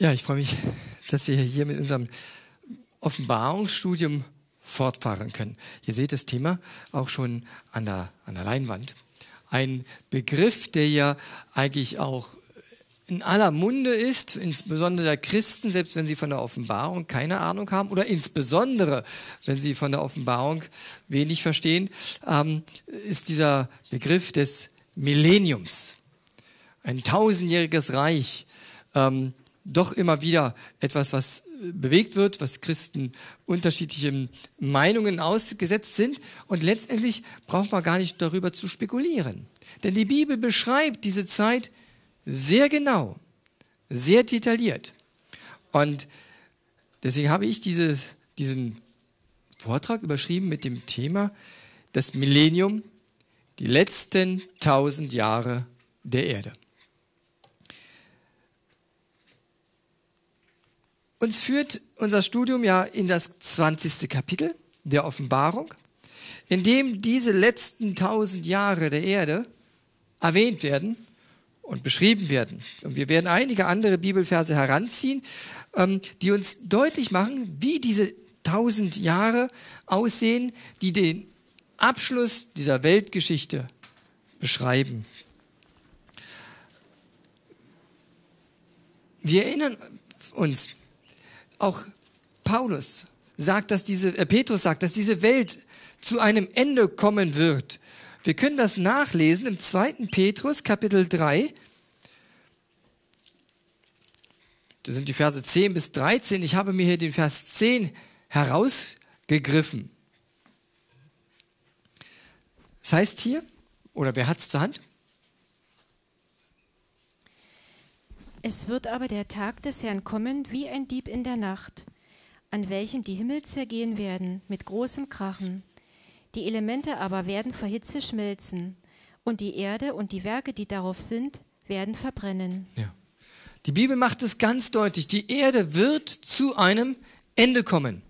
Ja, ich freue mich, dass wir hier mit unserem Offenbarungsstudium fortfahren können. Ihr seht das Thema auch schon an der, an der Leinwand. Ein Begriff, der ja eigentlich auch in aller Munde ist, insbesondere der Christen, selbst wenn sie von der Offenbarung keine Ahnung haben oder insbesondere, wenn sie von der Offenbarung wenig verstehen, ähm, ist dieser Begriff des Millenniums. Ein tausendjähriges Reich, ähm, doch immer wieder etwas, was bewegt wird, was Christen unterschiedlichen Meinungen ausgesetzt sind. Und letztendlich braucht man gar nicht darüber zu spekulieren. Denn die Bibel beschreibt diese Zeit sehr genau, sehr detailliert. Und deswegen habe ich diese, diesen Vortrag überschrieben mit dem Thema das Millennium, die letzten tausend Jahre der Erde. Uns führt unser Studium ja in das 20. Kapitel der Offenbarung, in dem diese letzten tausend Jahre der Erde erwähnt werden und beschrieben werden. Und wir werden einige andere Bibelverse heranziehen, ähm, die uns deutlich machen, wie diese tausend Jahre aussehen, die den Abschluss dieser Weltgeschichte beschreiben. Wir erinnern uns, auch Paulus sagt, dass diese, äh, Petrus sagt, dass diese Welt zu einem Ende kommen wird. Wir können das nachlesen im 2. Petrus Kapitel 3. Das sind die Verse 10 bis 13. Ich habe mir hier den Vers 10 herausgegriffen. Das heißt hier, oder wer hat es zur Hand? Es wird aber der Tag des Herrn kommen wie ein Dieb in der Nacht, an welchem die Himmel zergehen werden mit großem Krachen. Die Elemente aber werden vor Hitze schmelzen, und die Erde und die Werke, die darauf sind, werden verbrennen. Ja. Die Bibel macht es ganz deutlich, die Erde wird zu einem Ende kommen.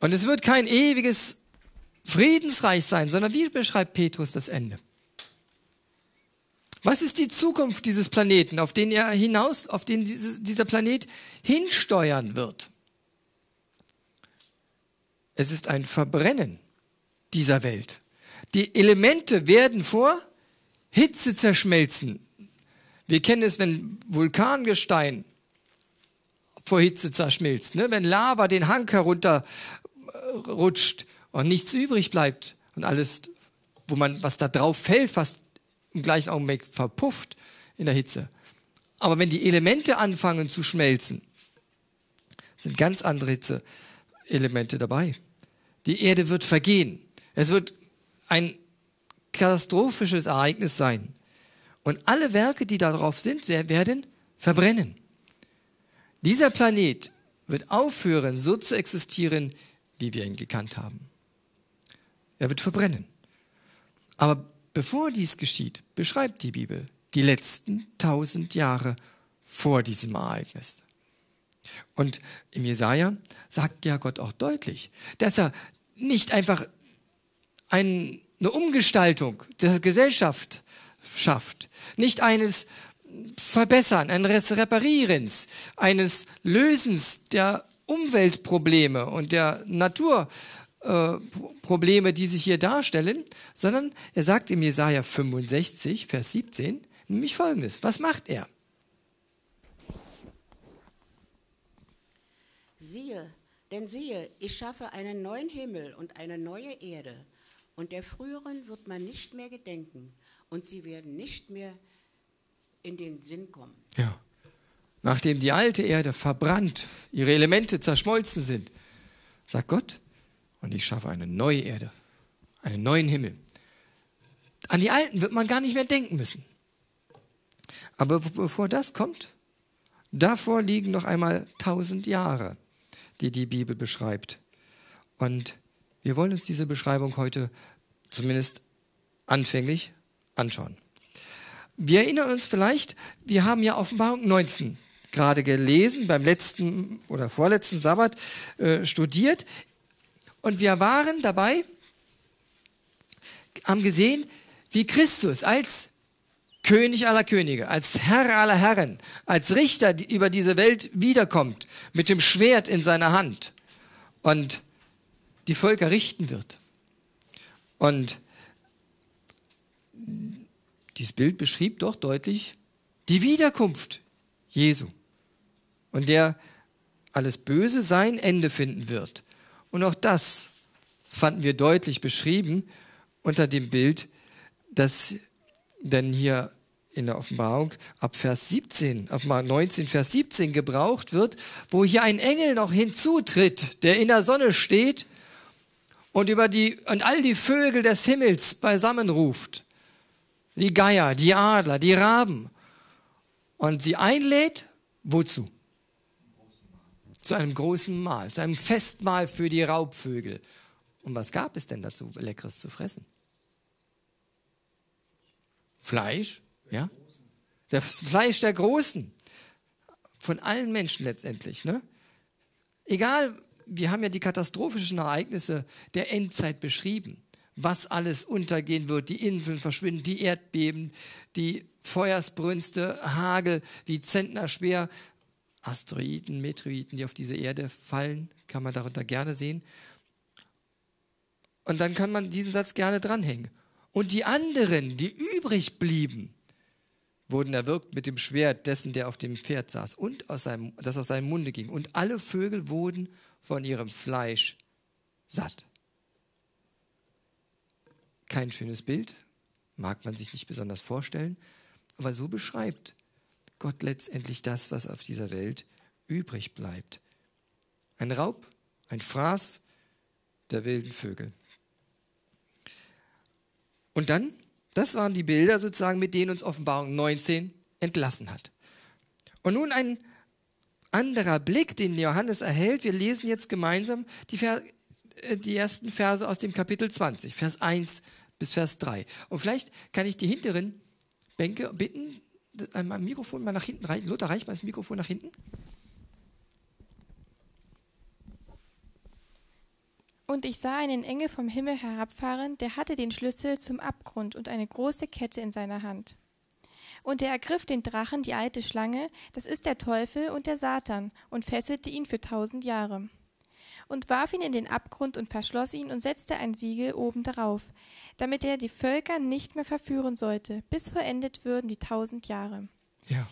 Und es wird kein ewiges Friedensreich sein, sondern wie beschreibt Petrus das Ende? Was ist die Zukunft dieses Planeten, auf den er hinaus, auf den dieses, dieser Planet hinsteuern wird? Es ist ein Verbrennen dieser Welt. Die Elemente werden vor Hitze zerschmelzen. Wir kennen es, wenn Vulkangestein vor Hitze zerschmilzt, ne? wenn Lava den Hang herunterrutscht und nichts übrig bleibt und alles, wo man was da drauf fällt, fast im gleichen Augenblick verpufft in der Hitze. Aber wenn die Elemente anfangen zu schmelzen, sind ganz andere Hitzeelemente dabei. Die Erde wird vergehen. Es wird ein katastrophisches Ereignis sein. Und alle Werke, die darauf sind, werden verbrennen. Dieser Planet wird aufhören, so zu existieren, wie wir ihn gekannt haben. Er wird verbrennen. Aber Bevor dies geschieht, beschreibt die Bibel die letzten tausend Jahre vor diesem Ereignis. Und im Jesaja sagt ja Gott auch deutlich, dass er nicht einfach eine Umgestaltung der Gesellschaft schafft, nicht eines Verbessern, eines Reparierens, eines Lösens der Umweltprobleme und der Natur äh, Probleme, die sich hier darstellen, sondern er sagt im Jesaja 65, Vers 17, nämlich folgendes: Was macht er? Siehe, denn siehe, ich schaffe einen neuen Himmel und eine neue Erde, und der früheren wird man nicht mehr gedenken, und sie werden nicht mehr in den Sinn kommen. Ja. Nachdem die alte Erde verbrannt, ihre Elemente zerschmolzen sind, sagt Gott, und ich schaffe eine neue Erde, einen neuen Himmel. An die alten wird man gar nicht mehr denken müssen. Aber bevor das kommt, davor liegen noch einmal tausend Jahre, die die Bibel beschreibt. Und wir wollen uns diese Beschreibung heute zumindest anfänglich anschauen. Wir erinnern uns vielleicht, wir haben ja Offenbarung 19 gerade gelesen, beim letzten oder vorletzten Sabbat äh, studiert. Und wir waren dabei, haben gesehen, wie Christus als König aller Könige, als Herr aller Herren, als Richter über diese Welt wiederkommt, mit dem Schwert in seiner Hand und die Völker richten wird. Und dieses Bild beschrieb doch deutlich die Wiederkunft Jesu und der alles Böse sein Ende finden wird. Und auch das fanden wir deutlich beschrieben unter dem Bild, das denn hier in der Offenbarung ab Vers 17, Offenbarung 19, Vers 17 gebraucht wird, wo hier ein Engel noch hinzutritt, der in der Sonne steht und über die und all die Vögel des Himmels beisammen ruft. Die Geier, die Adler, die Raben. Und sie einlädt, wozu? Zu einem großen Mahl, zu einem Festmahl für die Raubvögel. Und was gab es denn dazu, Leckeres zu fressen? Fleisch, ja? Das Fleisch der Großen. Von allen Menschen letztendlich, ne? Egal, wir haben ja die katastrophischen Ereignisse der Endzeit beschrieben, was alles untergehen wird, die Inseln verschwinden, die Erdbeben, die Feuersbrünste, Hagel wie Zentnerschwer, Asteroiden, Meteoriten, die auf diese Erde fallen, kann man darunter gerne sehen. Und dann kann man diesen Satz gerne dranhängen. Und die anderen, die übrig blieben, wurden erwürgt mit dem Schwert dessen, der auf dem Pferd saß und aus seinem, das aus seinem Munde ging. Und alle Vögel wurden von ihrem Fleisch satt. Kein schönes Bild, mag man sich nicht besonders vorstellen, aber so beschreibt Gott letztendlich das, was auf dieser Welt übrig bleibt. Ein Raub, ein Fraß der wilden Vögel. Und dann, das waren die Bilder sozusagen, mit denen uns Offenbarung 19 entlassen hat. Und nun ein anderer Blick, den Johannes erhält. Wir lesen jetzt gemeinsam die, Ver äh, die ersten Verse aus dem Kapitel 20, Vers 1 bis Vers 3. Und vielleicht kann ich die hinteren Bänke bitten, einmal Mikrofon mal nach hinten rein. Lothar, reicht mal das Mikrofon nach hinten. Und ich sah einen Engel vom Himmel herabfahren, der hatte den Schlüssel zum Abgrund und eine große Kette in seiner Hand. Und er ergriff den Drachen, die alte Schlange, das ist der Teufel und der Satan, und fesselte ihn für tausend Jahre. Und warf ihn in den Abgrund und verschloss ihn und setzte ein Siegel oben darauf, damit er die Völker nicht mehr verführen sollte, bis vollendet würden die tausend Jahre. Ja.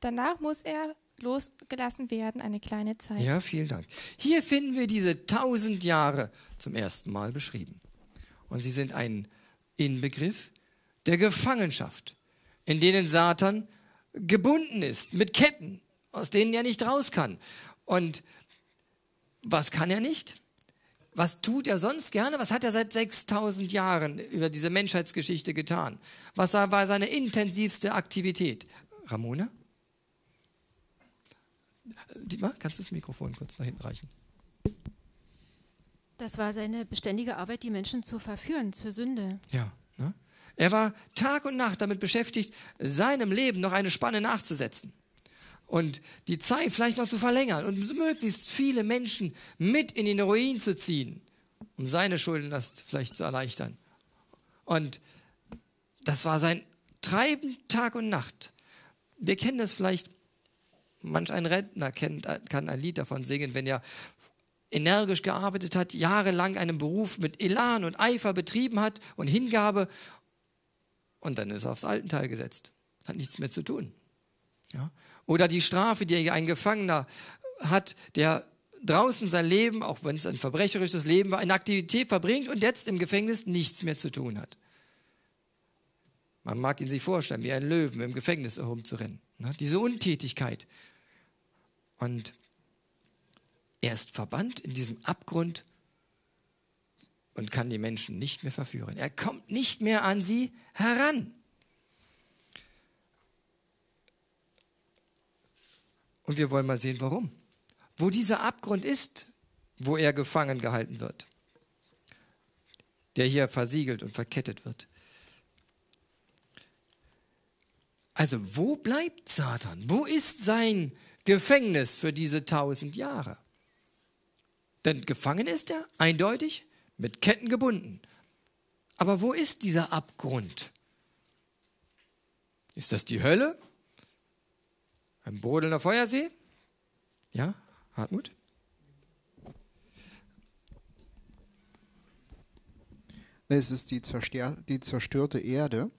Danach muss er losgelassen werden, eine kleine Zeit. Ja, vielen Dank. Hier finden wir diese tausend Jahre zum ersten Mal beschrieben. Und sie sind ein Inbegriff der Gefangenschaft in denen Satan gebunden ist mit Ketten, aus denen er nicht raus kann. Und was kann er nicht? Was tut er sonst gerne? Was hat er seit 6000 Jahren über diese Menschheitsgeschichte getan? Was war seine intensivste Aktivität? Ramona? Dietmar, kannst du das Mikrofon kurz nach hinten reichen? Das war seine beständige Arbeit, die Menschen zu verführen zur Sünde. Ja. Ne? Er war Tag und Nacht damit beschäftigt, seinem Leben noch eine Spanne nachzusetzen und die Zeit vielleicht noch zu verlängern und möglichst viele Menschen mit in den Ruin zu ziehen, um seine Schuldenlast vielleicht zu erleichtern. Und das war sein Treiben Tag und Nacht. Wir kennen das vielleicht, manch ein Rentner kennt, kann ein Lied davon singen, wenn er energisch gearbeitet hat, jahrelang einen Beruf mit Elan und Eifer betrieben hat und Hingabe und dann ist er aufs Altenteil gesetzt. Hat nichts mehr zu tun. Ja? Oder die Strafe, die ein Gefangener hat, der draußen sein Leben, auch wenn es ein verbrecherisches Leben war, eine Aktivität verbringt und jetzt im Gefängnis nichts mehr zu tun hat. Man mag ihn sich vorstellen, wie ein Löwen im Gefängnis herumzurennen. Ne? Diese Untätigkeit. Und er ist verbannt in diesem Abgrund und kann die Menschen nicht mehr verführen. Er kommt nicht mehr an sie heran. Und wir wollen mal sehen, warum. Wo dieser Abgrund ist, wo er gefangen gehalten wird, der hier versiegelt und verkettet wird. Also wo bleibt Satan? Wo ist sein Gefängnis für diese tausend Jahre? Denn gefangen ist er, eindeutig, mit Ketten gebunden. Aber wo ist dieser Abgrund? Ist das die Hölle? Ein brodelnder Feuersee? Ja, Hartmut? Es ist die, zerstör die zerstörte Erde,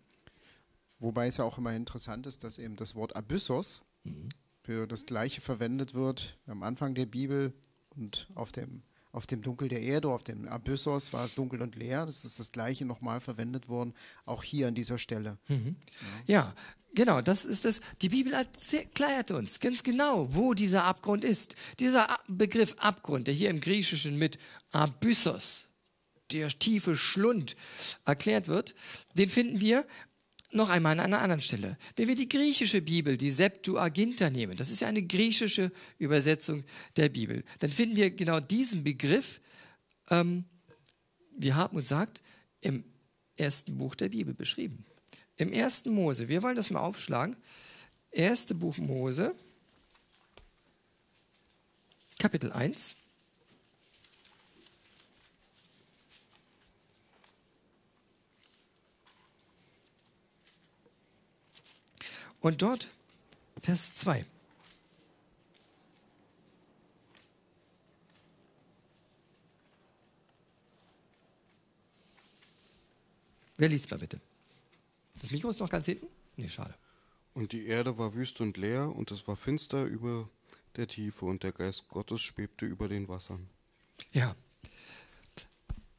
wobei es ja auch immer interessant ist, dass eben das Wort Abyssos mhm. für das Gleiche verwendet wird am Anfang der Bibel und auf dem, auf dem Dunkel der Erde, auf dem Abyssos war es dunkel und leer. Das ist das Gleiche nochmal verwendet worden, auch hier an dieser Stelle. Mhm. Ja. ja. Genau, das ist es. Die Bibel erklärt uns ganz genau, wo dieser Abgrund ist. Dieser Begriff Abgrund, der hier im Griechischen mit Abyssos der tiefe Schlund erklärt wird, den finden wir noch einmal an einer anderen Stelle. Wenn wir die griechische Bibel, die Septuaginta nehmen, das ist ja eine griechische Übersetzung der Bibel, dann finden wir genau diesen Begriff, ähm, wie Hartmut sagt, im ersten Buch der Bibel beschrieben. Im ersten Mose, wir wollen das mal aufschlagen, erste Buch Mose, Kapitel 1. Und dort Vers 2. Wer liest mal bitte? Mikro ist noch ganz hinten? Nee, schade. Und die Erde war wüst und leer, und es war finster über der Tiefe, und der Geist Gottes schwebte über den Wassern. Ja,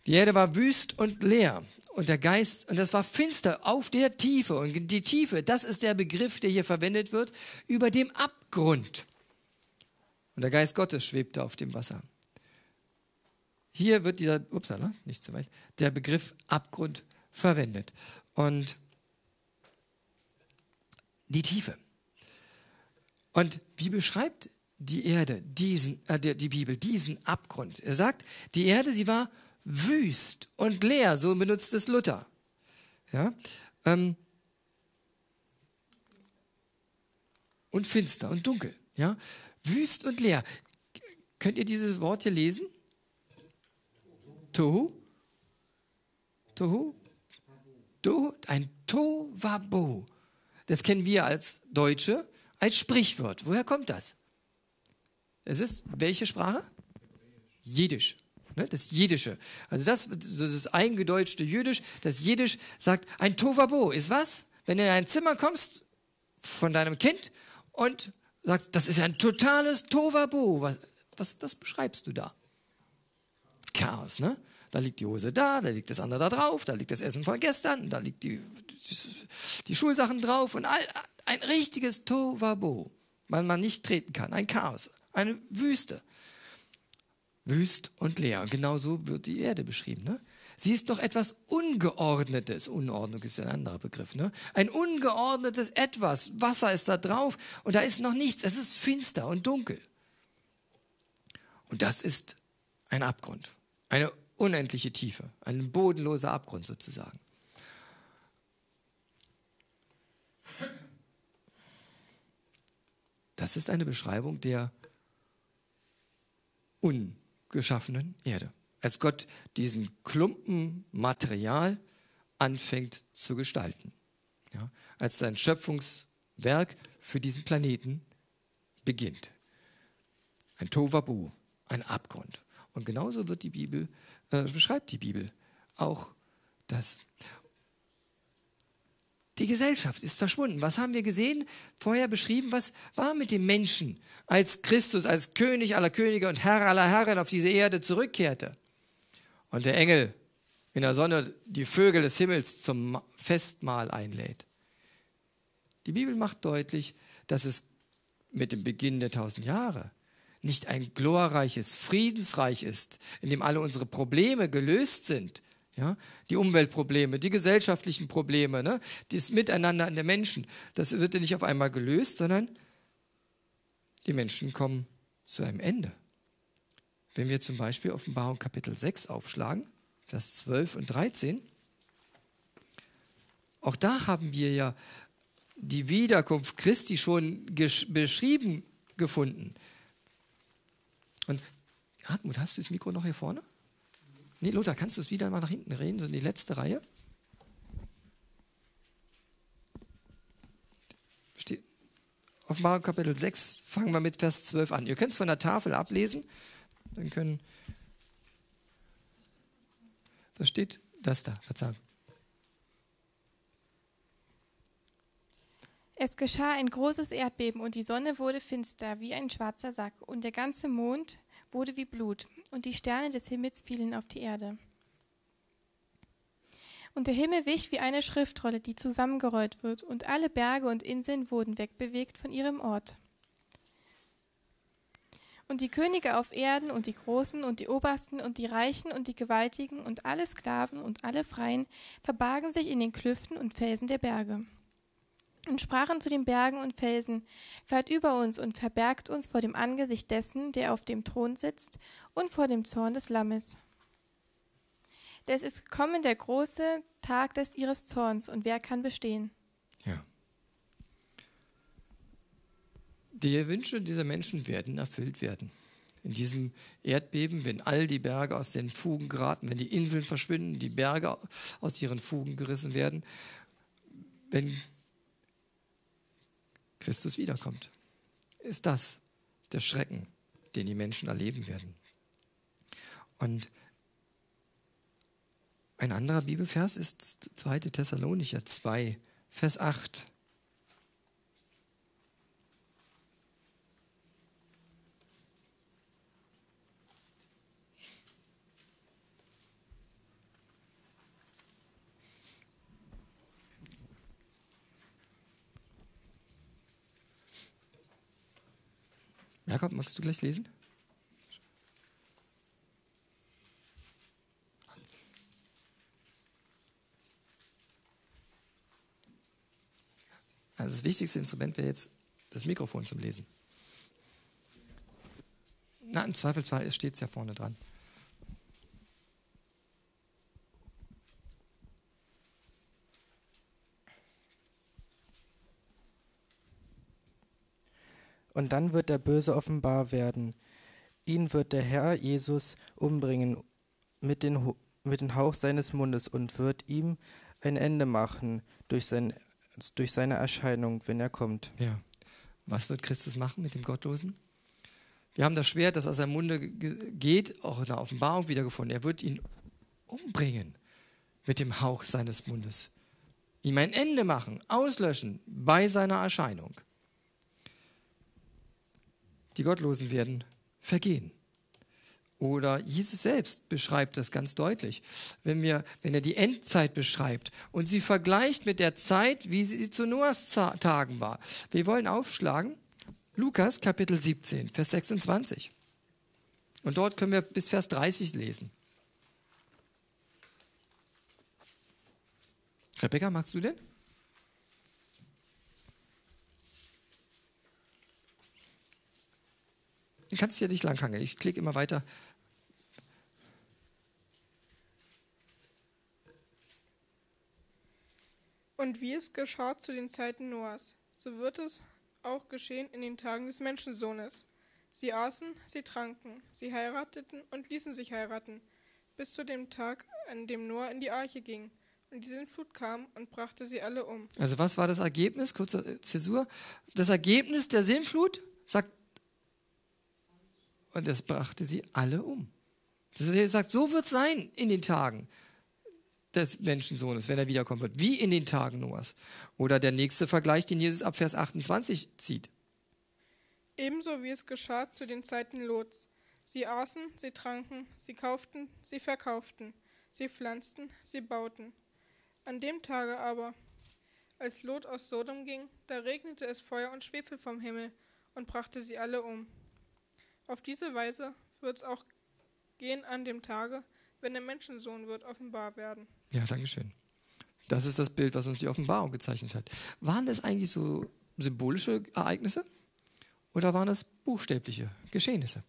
die Erde war wüst und leer und der Geist, und das war finster auf der Tiefe. Und die Tiefe, das ist der Begriff, der hier verwendet wird, über dem Abgrund. Und der Geist Gottes schwebte auf dem Wasser. Hier wird dieser, upsala, nicht zu weit, der Begriff Abgrund verwendet. Und die Tiefe. Und wie beschreibt die Erde diesen, äh, die Bibel diesen Abgrund? Er sagt, die Erde, sie war wüst und leer, so benutzt es Luther. Ja? Ähm, und finster und dunkel. Ja? Wüst und leer. Könnt ihr dieses Wort hier lesen? Tohu? Tohu? Tohu? Ein Tovabo. Das kennen wir als Deutsche als Sprichwort. Woher kommt das? Es ist welche Sprache? Jiddisch ne? das Jiddische. Also das, das eingedeutschte Jüdisch, das Jiddisch sagt, ein Tovabo ist was? Wenn du in ein Zimmer kommst von deinem Kind und sagst, das ist ein totales Tovabo, was, was, was beschreibst du da? Chaos, ne? Da liegt die Hose da, da liegt das andere da drauf, da liegt das Essen von gestern, da liegt die, die, die Schulsachen drauf und all, ein richtiges Tovabo, weil man nicht treten kann, ein Chaos, eine Wüste wüst und leer. Und genau so wird die Erde beschrieben. Ne? Sie ist doch etwas Ungeordnetes. Unordnung ist ein anderer Begriff. Ne? Ein ungeordnetes Etwas. Wasser ist da drauf und da ist noch nichts. Es ist finster und dunkel. Und das ist ein Abgrund. Eine unendliche Tiefe. Ein bodenloser Abgrund sozusagen. Das ist eine Beschreibung der Un geschaffenen Erde. Als Gott diesen Klumpen Material anfängt zu gestalten. Ja, als sein Schöpfungswerk für diesen Planeten beginnt. Ein Tovabu, ein Abgrund. Und genauso wird die Bibel, äh, beschreibt die Bibel auch das. Die Gesellschaft ist verschwunden. Was haben wir gesehen? Vorher beschrieben, was war mit dem Menschen, als Christus als König aller Könige und Herr aller Herren auf diese Erde zurückkehrte und der Engel in der Sonne die Vögel des Himmels zum Festmahl einlädt. Die Bibel macht deutlich, dass es mit dem Beginn der tausend Jahre nicht ein glorreiches Friedensreich ist, in dem alle unsere Probleme gelöst sind, ja, die Umweltprobleme, die gesellschaftlichen Probleme, ne, das Miteinander an der Menschen, das wird ja nicht auf einmal gelöst, sondern die Menschen kommen zu einem Ende. Wenn wir zum Beispiel Offenbarung Kapitel 6 aufschlagen, Vers 12 und 13, auch da haben wir ja die Wiederkunft Christi schon beschrieben gefunden. Und Hartmut, hast du das Mikro noch hier vorne? Nee, Lothar, kannst du es wieder mal nach hinten reden, so in die letzte Reihe? Offenbarung Kapitel 6, fangen wir mit Vers 12 an. Ihr könnt es von der Tafel ablesen. Dann können. Da steht das da, Verzeihung. Es geschah ein großes Erdbeben und die Sonne wurde finster wie ein schwarzer Sack und der ganze Mond wurde wie Blut und die Sterne des Himmels fielen auf die Erde. Und der Himmel wich wie eine Schriftrolle, die zusammengerollt wird, und alle Berge und Inseln wurden wegbewegt von ihrem Ort. Und die Könige auf Erden und die Großen und die Obersten und die Reichen und die Gewaltigen und alle Sklaven und alle Freien verbargen sich in den Klüften und Felsen der Berge und sprachen zu den Bergen und Felsen, fahrt über uns und verbergt uns vor dem Angesicht dessen, der auf dem Thron sitzt, und vor dem Zorn des Lammes. Es ist gekommen der große Tag des ihres Zorns, und wer kann bestehen? Ja. Die Wünsche dieser Menschen werden erfüllt werden. In diesem Erdbeben, wenn all die Berge aus den Fugen geraten, wenn die Inseln verschwinden, die Berge aus ihren Fugen gerissen werden, wenn Christus wiederkommt. Ist das der Schrecken, den die Menschen erleben werden? Und ein anderer Bibelvers ist 2. Thessalonicher 2, Vers 8. Jakob, magst du gleich lesen? Also das wichtigste Instrument wäre jetzt das Mikrofon zum Lesen. Na, im Zweifelsfall steht es ja vorne dran. Und dann wird der Böse offenbar werden. Ihn wird der Herr Jesus umbringen mit dem mit den Hauch seines Mundes und wird ihm ein Ende machen durch, sein, durch seine Erscheinung, wenn er kommt. Ja. Was wird Christus machen mit dem Gottlosen? Wir haben das Schwert, das aus seinem Munde geht, auch in der Offenbarung wiedergefunden. Er wird ihn umbringen mit dem Hauch seines Mundes. Ihm ein Ende machen, auslöschen bei seiner Erscheinung. Die Gottlosen werden vergehen. Oder Jesus selbst beschreibt das ganz deutlich, wenn, wir, wenn er die Endzeit beschreibt und sie vergleicht mit der Zeit, wie sie zu Noahs Tagen war. Wir wollen aufschlagen, Lukas Kapitel 17, Vers 26. Und dort können wir bis Vers 30 lesen. Rebecca, magst du denn? Du kannst hier nicht langhangeln. Ich klicke immer weiter. Und wie es geschah zu den Zeiten Noahs, so wird es auch geschehen in den Tagen des Menschensohnes. Sie aßen, sie tranken, sie heirateten und ließen sich heiraten, bis zu dem Tag, an dem Noah in die Arche ging. Und die Sintflut kam und brachte sie alle um. Also was war das Ergebnis? Kurze Zäsur. Das Ergebnis der Sintflut, sagt und es brachte sie alle um. Das er sagt, so wird es sein in den Tagen des Menschensohnes, wenn er wiederkommen wird, wie in den Tagen Noahs. Oder der nächste Vergleich, den Jesus ab Vers 28 zieht. Ebenso wie es geschah zu den Zeiten Lots. Sie aßen, sie tranken, sie kauften, sie verkauften, sie pflanzten, sie bauten. An dem Tage aber, als Lot aus Sodom ging, da regnete es Feuer und Schwefel vom Himmel und brachte sie alle um. Auf diese Weise wird es auch gehen an dem Tage, wenn der Menschensohn wird offenbar werden. Ja, danke schön. Das ist das Bild, was uns die Offenbarung gezeichnet hat. Waren das eigentlich so symbolische Ereignisse oder waren das buchstäbliche Geschehnisse?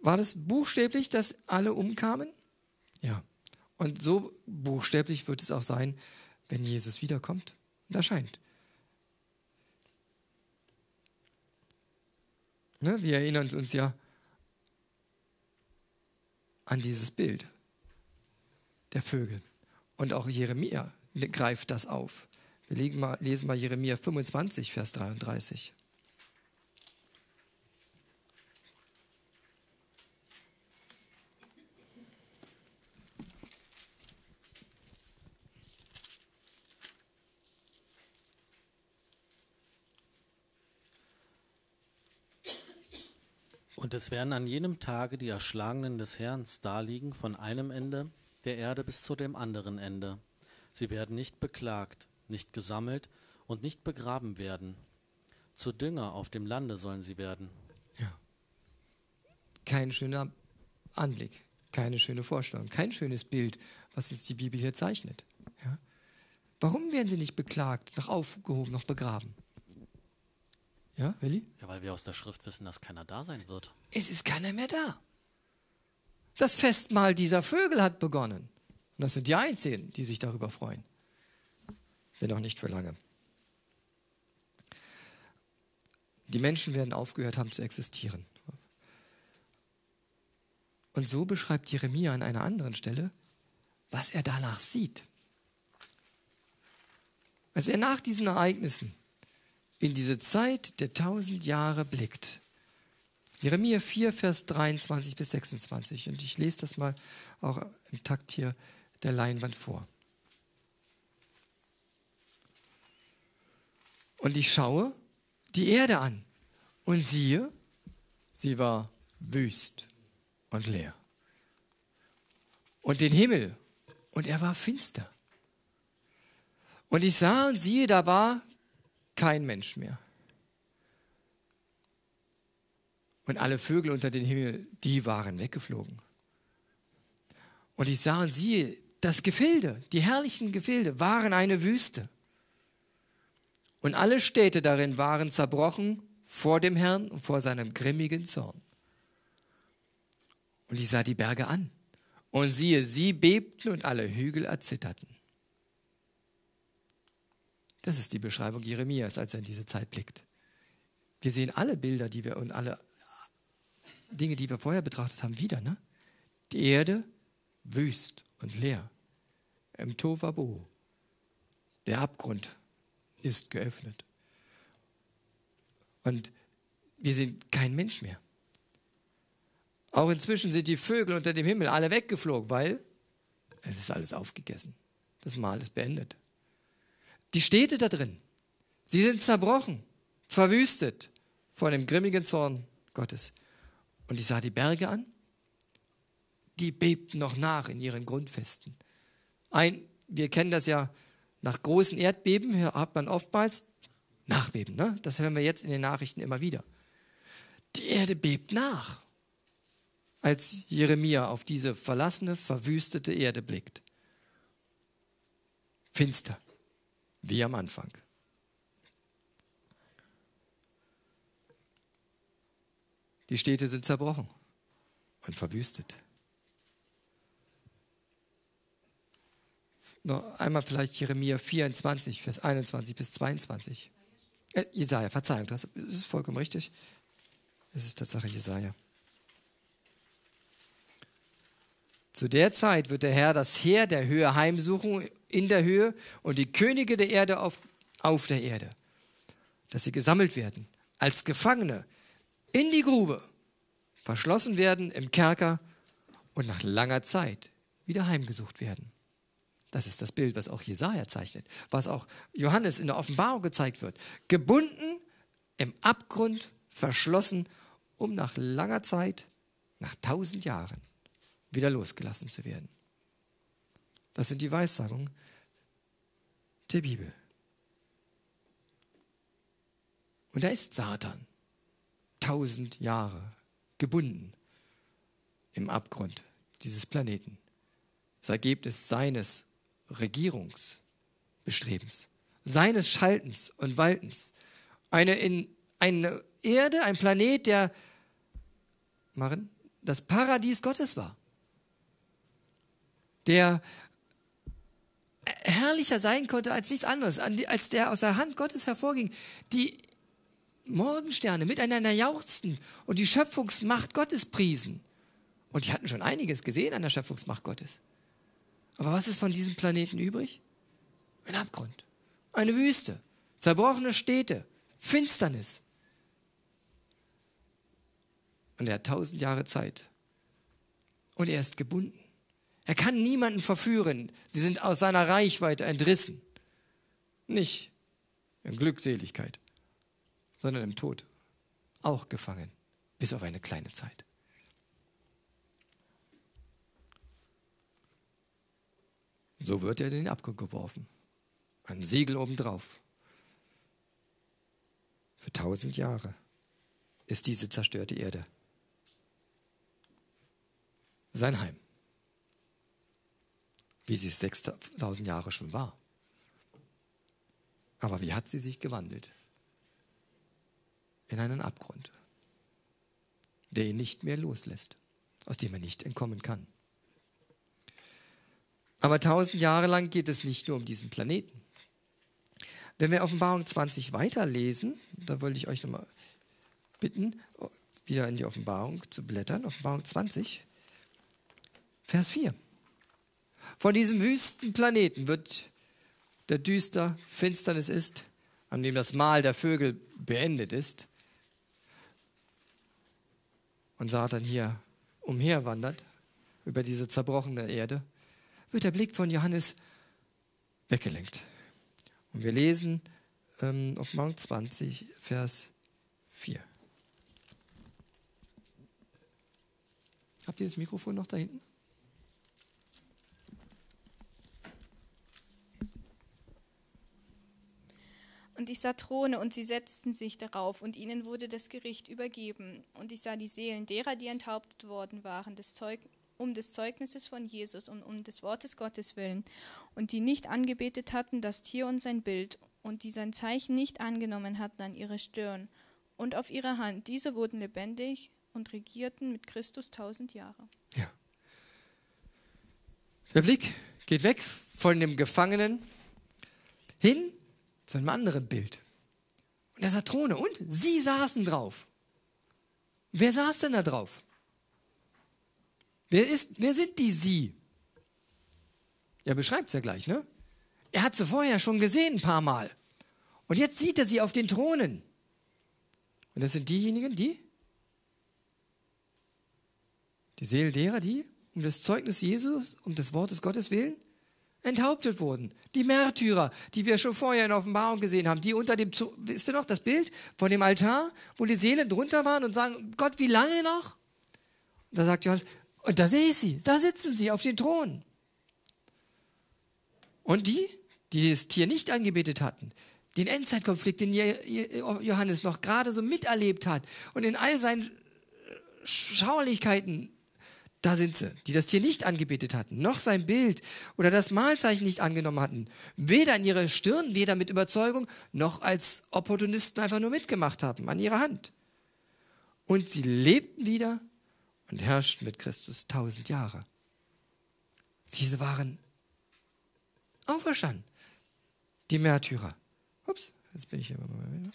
War das buchstäblich, dass alle umkamen? Ja. Und so buchstäblich wird es auch sein, wenn Jesus wiederkommt und erscheint. Ne? Wir erinnern uns ja an dieses Bild der Vögel. Und auch Jeremia greift das auf. Wir lesen mal, Jeremia 25, Vers 33. Und es werden an jenem Tage die Erschlagenen des Herrn daliegen, von einem Ende der Erde bis zu dem anderen Ende. Sie werden nicht beklagt, nicht gesammelt und nicht begraben werden. Zu Dünger auf dem Lande sollen sie werden. Kein schöner Anblick, keine schöne Vorstellung, kein schönes Bild, was uns die Bibel hier zeichnet. Ja? Warum werden sie nicht beklagt, noch aufgehoben, noch begraben? Ja, Willi? Ja, weil wir aus der Schrift wissen, dass keiner da sein wird. Es ist keiner mehr da. Das Festmahl dieser Vögel hat begonnen. Und das sind die Einzigen, die sich darüber freuen. Wenn auch nicht für lange. Die Menschen werden aufgehört haben zu existieren. Und so beschreibt Jeremia an einer anderen Stelle, was er danach sieht. Als er nach diesen Ereignissen in diese Zeit der tausend Jahre blickt. Jeremia 4, Vers 23 bis 26. Und ich lese das mal auch im Takt hier der Leinwand vor. Und ich schaue die Erde an und siehe, sie war wüst und leer. Und den Himmel, und er war finster. Und ich sah und siehe, da war kein Mensch mehr. Und alle Vögel unter dem Himmel, die waren weggeflogen. Und ich sah und siehe, das Gefilde, die herrlichen Gefilde, waren eine Wüste. Und alle Städte darin waren zerbrochen vor dem Herrn und vor seinem grimmigen Zorn. Und ich sah die Berge an. Und siehe, sie bebten und alle Hügel erzitterten. Das ist die Beschreibung Jeremias, als er in diese Zeit blickt. Wir sehen alle Bilder, die wir und alle Dinge, die wir vorher betrachtet haben, wieder. Ne? Die Erde wüst und leer. Im Tovabo. Der Abgrund ist geöffnet. Und wir sehen kein Mensch mehr. Auch inzwischen sind die Vögel unter dem Himmel alle weggeflogen, weil es ist alles aufgegessen. Das Mahl ist beendet. Die Städte da drin, sie sind zerbrochen, verwüstet vor dem grimmigen Zorn Gottes. Und ich sah die Berge an, die bebten noch nach in ihren Grundfesten. Ein, wir kennen das ja, nach großen Erdbeben hat man oftmals Nachbeben. Ne? Das hören wir jetzt in den Nachrichten immer wieder. Die Erde bebt nach als Jeremia auf diese verlassene, verwüstete Erde blickt. Finster, wie am Anfang. Die Städte sind zerbrochen und verwüstet. Noch einmal vielleicht Jeremia 24, Vers 21 bis 22. Äh, Jesaja, Verzeihung, das ist vollkommen richtig. Es ist Tatsache Jesaja. Zu der Zeit wird der Herr das Heer der Höhe heimsuchen in der Höhe und die Könige der Erde auf, auf der Erde, dass sie gesammelt werden als Gefangene in die Grube, verschlossen werden im Kerker und nach langer Zeit wieder heimgesucht werden. Das ist das Bild, was auch Jesaja zeichnet, was auch Johannes in der Offenbarung gezeigt wird. Gebunden im Abgrund, verschlossen, um nach langer Zeit, nach tausend Jahren, wieder losgelassen zu werden. Das sind die Weissagungen der Bibel. Und da ist Satan tausend Jahre gebunden im Abgrund dieses Planeten. Das Ergebnis seines Regierungsbestrebens, seines Schaltens und Waltens. Eine, in, eine Erde, ein Planet, der Marin, das Paradies Gottes war der herrlicher sein konnte als nichts anderes, als der aus der Hand Gottes hervorging. Die Morgensterne miteinander jauchzten und die Schöpfungsmacht Gottes priesen. Und die hatten schon einiges gesehen an der Schöpfungsmacht Gottes. Aber was ist von diesem Planeten übrig? Ein Abgrund, eine Wüste, zerbrochene Städte, Finsternis. Und er hat tausend Jahre Zeit. Und er ist gebunden. Er kann niemanden verführen. Sie sind aus seiner Reichweite entrissen. Nicht in Glückseligkeit, sondern im Tod. Auch gefangen. bis auf eine kleine Zeit. So wird er in den Abgrund geworfen. Ein Siegel obendrauf. Für tausend Jahre ist diese zerstörte Erde sein Heim. Wie sie es 6000 Jahre schon war. Aber wie hat sie sich gewandelt? In einen Abgrund, der ihn nicht mehr loslässt, aus dem er nicht entkommen kann. Aber tausend Jahre lang geht es nicht nur um diesen Planeten. Wenn wir Offenbarung 20 weiterlesen, da wollte ich euch nochmal bitten, wieder in die Offenbarung zu blättern. Offenbarung 20, Vers 4. Von diesem wüsten Planeten wird, der düster Finsternis ist, an dem das Mahl der Vögel beendet ist, und Satan hier umherwandert über diese zerbrochene Erde, wird der Blick von Johannes weggelenkt. Und wir lesen ähm, auf Mount 20, Vers 4. Habt ihr das Mikrofon noch da hinten? Ich sah Throne, und sie setzten sich darauf, und ihnen wurde das Gericht übergeben. Und ich sah die Seelen derer, die enthauptet worden waren, des Zeug um des Zeugnisses von Jesus und um des Wortes Gottes willen, und die nicht angebetet hatten das Tier und sein Bild, und die sein Zeichen nicht angenommen hatten an ihre Stirn und auf ihre Hand. Diese wurden lebendig und regierten mit Christus tausend Jahre. Ja. Der Blick geht weg von dem Gefangenen hin zu einem anderen Bild. Und er sah Throne und sie saßen drauf. Wer saß denn da drauf? Wer, ist, wer sind die sie? Er beschreibt es ja gleich, ne? Er hat sie vorher schon gesehen ein paar Mal. Und jetzt sieht er sie auf den Thronen. Und das sind diejenigen, die die Seele derer, die um das Zeugnis Jesus, um des Wortes Gottes willen, enthauptet wurden. Die Märtyrer, die wir schon vorher in Offenbarung gesehen haben, die unter dem, wisst ihr noch, das Bild von dem Altar, wo die Seelen drunter waren und sagen, Gott, wie lange noch? Und da sagt Johannes, und da sehe ich sie, da sitzen sie auf den Thron. Und die, die das Tier nicht angebetet hatten, den Endzeitkonflikt, den Johannes noch gerade so miterlebt hat und in all seinen Schauerlichkeiten, da sind sie, die das Tier nicht angebetet hatten, noch sein Bild oder das Mahlzeichen nicht angenommen hatten, weder an ihrer Stirn, weder mit Überzeugung, noch als Opportunisten einfach nur mitgemacht haben, an ihrer Hand. Und sie lebten wieder und herrschten mit Christus tausend Jahre. Diese waren auferstanden, die Märtyrer. Ups, jetzt bin ich hier mal.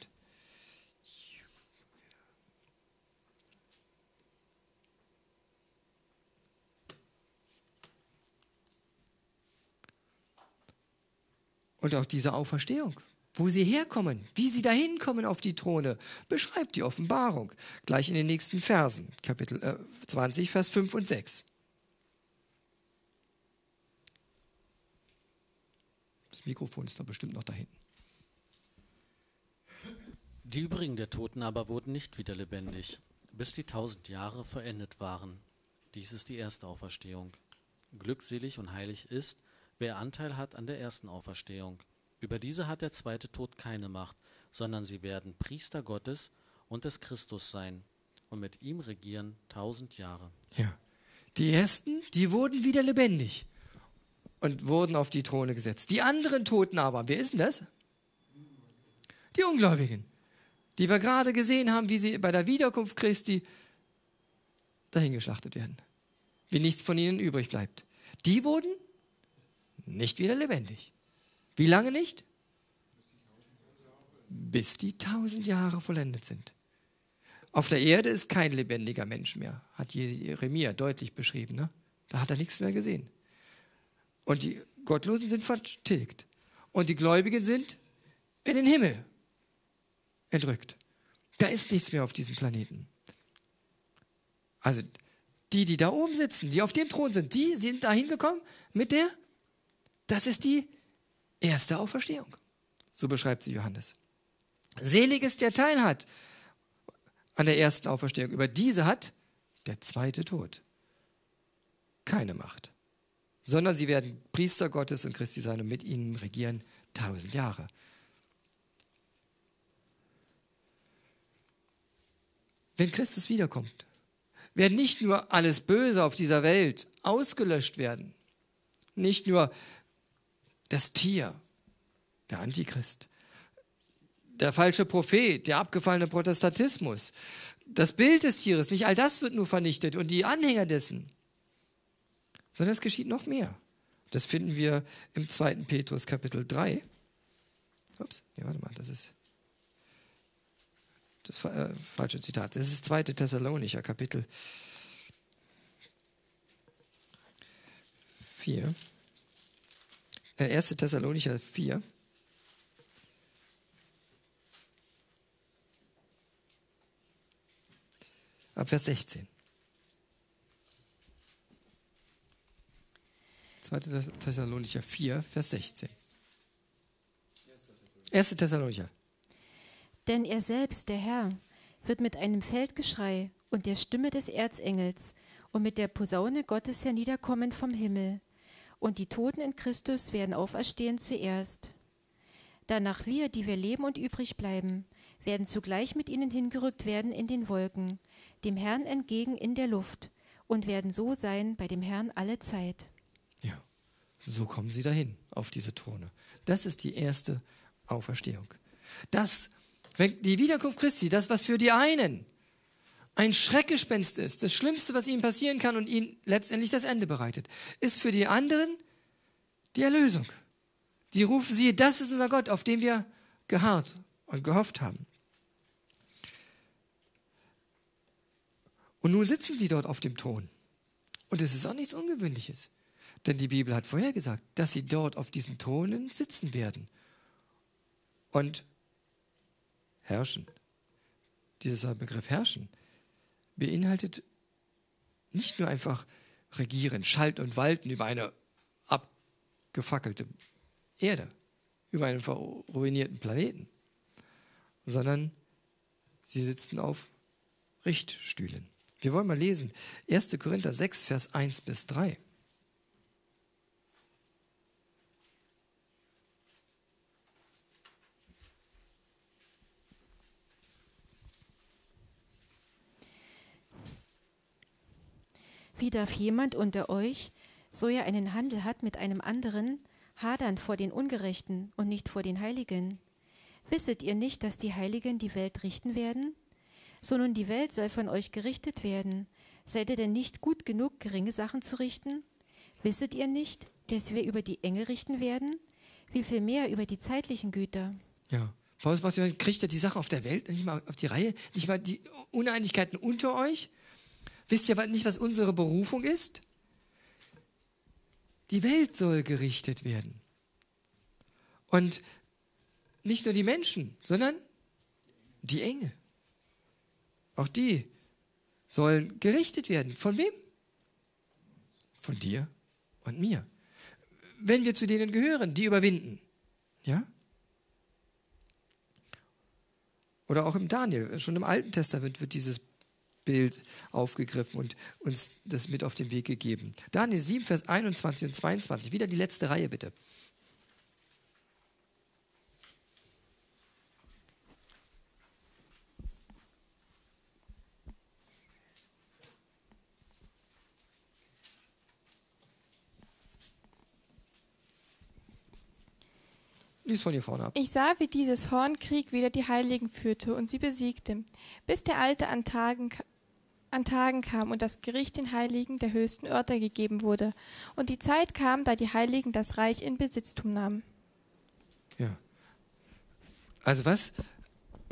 Und auch diese Auferstehung, wo sie herkommen, wie sie dahin kommen auf die Throne, beschreibt die Offenbarung gleich in den nächsten Versen, Kapitel äh, 20, Vers 5 und 6. Das Mikrofon ist da bestimmt noch da hinten. Die übrigen der Toten aber wurden nicht wieder lebendig, bis die tausend Jahre verendet waren. Dies ist die erste Auferstehung. Glückselig und heilig ist, wer Anteil hat an der ersten Auferstehung. Über diese hat der zweite Tod keine Macht, sondern sie werden Priester Gottes und des Christus sein und mit ihm regieren tausend Jahre. Ja. Die ersten, die wurden wieder lebendig und wurden auf die Throne gesetzt. Die anderen Toten aber, wer ist denn das? Die Ungläubigen, die wir gerade gesehen haben, wie sie bei der Wiederkunft Christi dahingeschlachtet werden, wie nichts von ihnen übrig bleibt. Die wurden nicht wieder lebendig. Wie lange nicht? Bis die tausend Jahre vollendet sind. Auf der Erde ist kein lebendiger Mensch mehr, hat Jeremia deutlich beschrieben. Ne? Da hat er nichts mehr gesehen. Und die Gottlosen sind vertilgt. Und die Gläubigen sind in den Himmel entrückt. Da ist nichts mehr auf diesem Planeten. Also die, die da oben sitzen, die auf dem Thron sind, die sind da hingekommen mit der das ist die erste Auferstehung. So beschreibt sie Johannes. Selig ist der Teil hat an der ersten Auferstehung. Über diese hat der zweite Tod keine Macht, sondern sie werden Priester Gottes und Christi sein und mit ihnen regieren tausend Jahre. Wenn Christus wiederkommt, werden nicht nur alles Böse auf dieser Welt ausgelöscht werden, nicht nur das Tier, der Antichrist, der falsche Prophet, der abgefallene Protestantismus, das Bild des Tieres, nicht all das wird nur vernichtet und die Anhänger dessen, sondern es geschieht noch mehr. Das finden wir im 2. Petrus Kapitel 3. Ups, nee, warte mal, das ist das äh, falsche Zitat. Das ist 2. Thessalonicher Kapitel 4. Äh, 1. Thessalonicher 4. Ab Vers 16. 2. Thessalonicher 4, Vers 16. 1. Thessalonicher. Denn er selbst, der Herr, wird mit einem Feldgeschrei und der Stimme des Erzengels und mit der Posaune Gottes herniederkommen vom Himmel. Und die Toten in Christus werden auferstehen zuerst. Danach wir, die wir leben und übrig bleiben, werden zugleich mit ihnen hingerückt werden in den Wolken, dem Herrn entgegen in der Luft, und werden so sein bei dem Herrn alle Zeit. Ja, so kommen sie dahin, auf diese Throne. Das ist die erste Auferstehung. Das, die Wiederkunft Christi, das, was für die einen ein Schreckgespenst ist, das Schlimmste, was ihnen passieren kann und ihnen letztendlich das Ende bereitet, ist für die anderen die Erlösung. Die rufen sie, das ist unser Gott, auf den wir geharrt und gehofft haben. Und nun sitzen sie dort auf dem Thron. Und es ist auch nichts Ungewöhnliches. Denn die Bibel hat vorhergesagt, dass sie dort auf diesen Thronen sitzen werden und herrschen. Dieser Begriff herrschen beinhaltet nicht nur einfach regieren, schalten und walten über eine abgefackelte Erde, über einen verruinierten Planeten, sondern sie sitzen auf Richtstühlen. Wir wollen mal lesen 1. Korinther 6, Vers 1 bis 3. Wie darf jemand unter euch, so er einen Handel hat mit einem anderen, hadern vor den Ungerechten und nicht vor den Heiligen? Wisset ihr nicht, dass die Heiligen die Welt richten werden? So nun die Welt soll von euch gerichtet werden. Seid ihr denn nicht gut genug, geringe Sachen zu richten? Wisset ihr nicht, dass wir über die Engel richten werden? Wie viel mehr über die zeitlichen Güter? Ja. Paulus macht, kriegt er die Sache auf der Welt nicht mal auf die Reihe, nicht mal die Uneinigkeiten unter euch? Wisst ihr nicht, was unsere Berufung ist? Die Welt soll gerichtet werden. Und nicht nur die Menschen, sondern die Engel. Auch die sollen gerichtet werden. Von wem? Von dir und mir. Wenn wir zu denen gehören, die überwinden. Ja? Oder auch im Daniel, schon im Alten Testament wird dieses Bild aufgegriffen und uns das mit auf den Weg gegeben. Daniel 7, Vers 21 und 22, wieder die letzte Reihe bitte. Ich sah, wie dieses Horn Krieg wieder die Heiligen führte und sie besiegte, bis der Alte an Tagen, an Tagen kam und das Gericht den Heiligen der höchsten Örter gegeben wurde. Und die Zeit kam, da die Heiligen das Reich in Besitztum nahmen. Ja. Also was?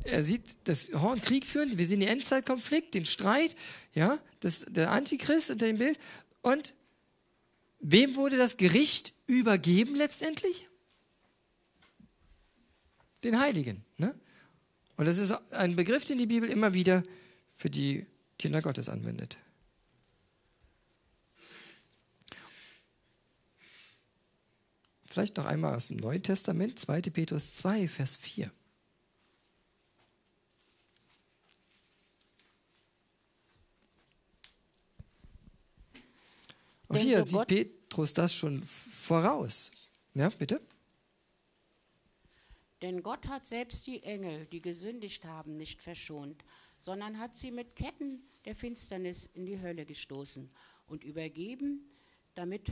Er sieht das Horn Krieg führen, wir sehen den Endzeitkonflikt, den Streit, ja, das, der Antichrist unter dem Bild. Und wem wurde das Gericht übergeben letztendlich? Den Heiligen. Ne? Und das ist ein Begriff, den die Bibel immer wieder für die Kinder Gottes anwendet. Vielleicht noch einmal aus dem Neuen Testament, 2. Petrus 2, Vers 4. Auch hier sieht Gott, Petrus das schon voraus. Ja, bitte? Denn Gott hat selbst die Engel, die gesündigt haben, nicht verschont, sondern hat sie mit Ketten der Finsternis in die Hölle gestoßen und übergeben, damit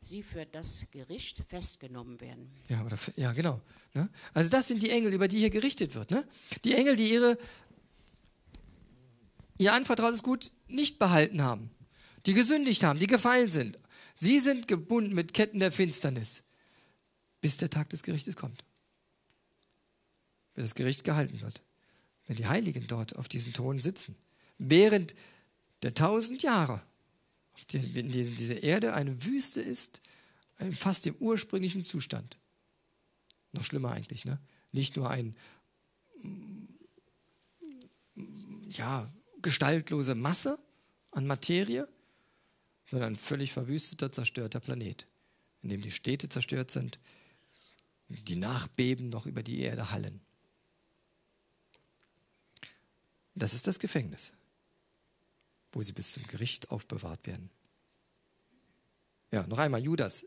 sie für das Gericht festgenommen werden. Ja, oder, ja genau. Ne? Also das sind die Engel, über die hier gerichtet wird. Ne? Die Engel, die ihre, ihr anvertrautes Gut nicht behalten haben, die gesündigt haben, die gefallen sind. Sie sind gebunden mit Ketten der Finsternis, bis der Tag des Gerichtes kommt. Bis das Gericht gehalten wird. Wenn die Heiligen dort auf diesen Thron sitzen, während der tausend Jahre, auf denen diese Erde eine Wüste ist, fast im ursprünglichen Zustand. Noch schlimmer eigentlich, ne? Nicht nur ein ja, gestaltlose Masse an Materie, sondern ein völlig verwüsteter, zerstörter Planet, in dem die Städte zerstört sind, die Nachbeben noch über die Erde hallen. Das ist das Gefängnis, wo sie bis zum Gericht aufbewahrt werden. Ja, noch einmal, Judas.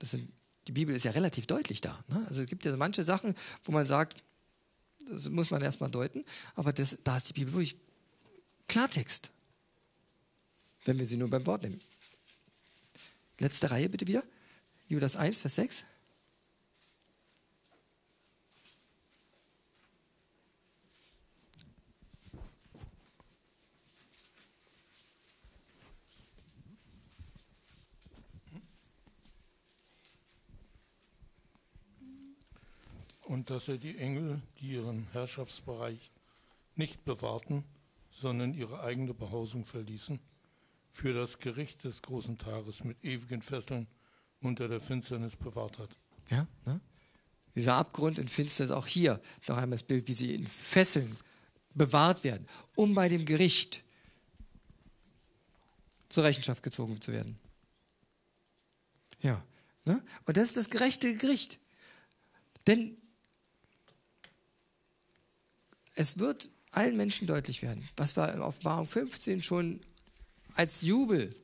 Das sind, die Bibel ist ja relativ deutlich da. Ne? Also es gibt ja manche Sachen, wo man sagt, das muss man erstmal deuten, aber das, da ist die Bibel wirklich Klartext, wenn wir sie nur beim Wort nehmen. Letzte Reihe bitte wieder. Judas 1, Vers 6. und dass er die Engel, die ihren Herrschaftsbereich nicht bewahrten, sondern ihre eigene Behausung verließen, für das Gericht des großen Tages mit ewigen Fesseln unter der Finsternis bewahrt hat. Ja, ne? Dieser Abgrund in Finsternis, auch hier noch einmal das Bild, wie sie in Fesseln bewahrt werden, um bei dem Gericht zur Rechenschaft gezogen zu werden. Ja, ne? und das ist das gerechte Gericht. Denn es wird allen Menschen deutlich werden, was wir in Offenbarung 15 schon als Jubel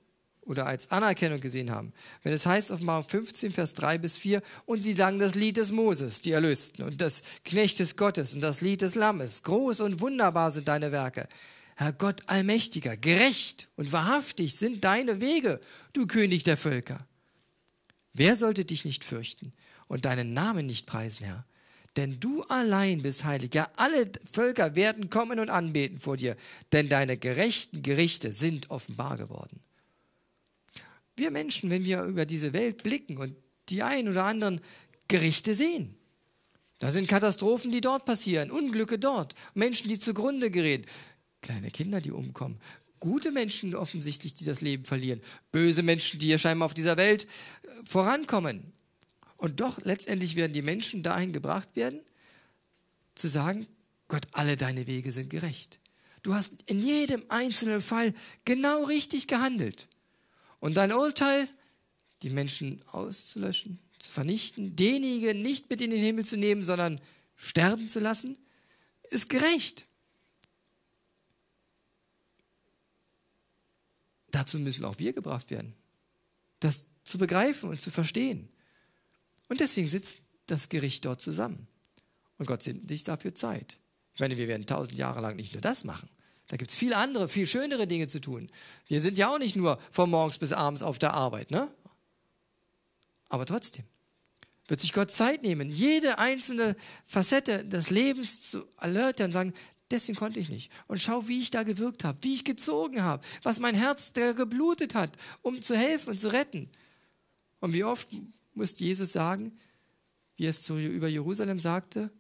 oder als Anerkennung gesehen haben. Wenn es heißt, Offenbarung 15, Vers 3 bis 4, und sie sangen das Lied des Moses, die Erlösten, und das Knechtes Gottes und das Lied des Lammes. Groß und wunderbar sind deine Werke. Herr Gott Allmächtiger, gerecht und wahrhaftig sind deine Wege, du König der Völker. Wer sollte dich nicht fürchten und deinen Namen nicht preisen, Herr? Denn du allein bist heilig. Ja, alle Völker werden kommen und anbeten vor dir, denn deine gerechten Gerichte sind offenbar geworden. Wir Menschen, wenn wir über diese Welt blicken und die ein oder anderen Gerichte sehen, da sind Katastrophen, die dort passieren, Unglücke dort, Menschen, die zugrunde geraten, kleine Kinder, die umkommen, gute Menschen offensichtlich, die das Leben verlieren, böse Menschen, die hier scheinbar auf dieser Welt äh, vorankommen. Und doch letztendlich werden die Menschen dahin gebracht werden, zu sagen, Gott, alle deine Wege sind gerecht. Du hast in jedem einzelnen Fall genau richtig gehandelt. Und dein Urteil, die Menschen auszulöschen, zu vernichten, denjenigen nicht mit in den Himmel zu nehmen, sondern sterben zu lassen, ist gerecht. Dazu müssen auch wir gebracht werden, das zu begreifen und zu verstehen. Und deswegen sitzt das Gericht dort zusammen. Und Gott nimmt sich dafür Zeit. Ich meine, wir werden tausend Jahre lang nicht nur das machen. Da gibt es viele andere, viel schönere Dinge zu tun. Wir sind ja auch nicht nur von morgens bis abends auf der Arbeit, ne? Aber trotzdem wird sich Gott Zeit nehmen, jede einzelne Facette des Lebens zu erläutern und sagen, deswegen konnte ich nicht. Und schau, wie ich da gewirkt habe, wie ich gezogen habe, was mein Herz da geblutet hat, um zu helfen und zu retten. Und wie oft musste Jesus sagen, wie er es über Jerusalem sagte,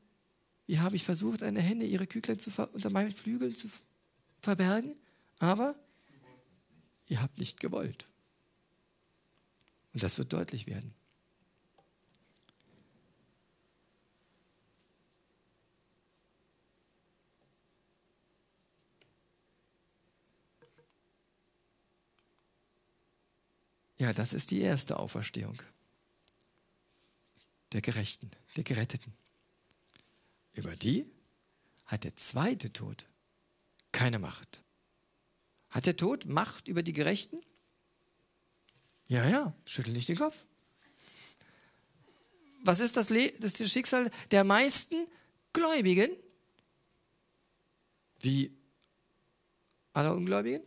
wie habe ich versucht, eine Henne, ihre Küglein zu unter meinen Flügeln zu verbergen, aber ihr habt nicht gewollt. Und das wird deutlich werden. Ja, das ist die erste Auferstehung der Gerechten, der Geretteten. Über die hat der zweite Tod keine Macht. Hat der Tod Macht über die Gerechten? Ja, ja, schüttel nicht den Kopf. Was ist das, Le das, Schicksal der meisten Gläubigen? Wie aller Ungläubigen?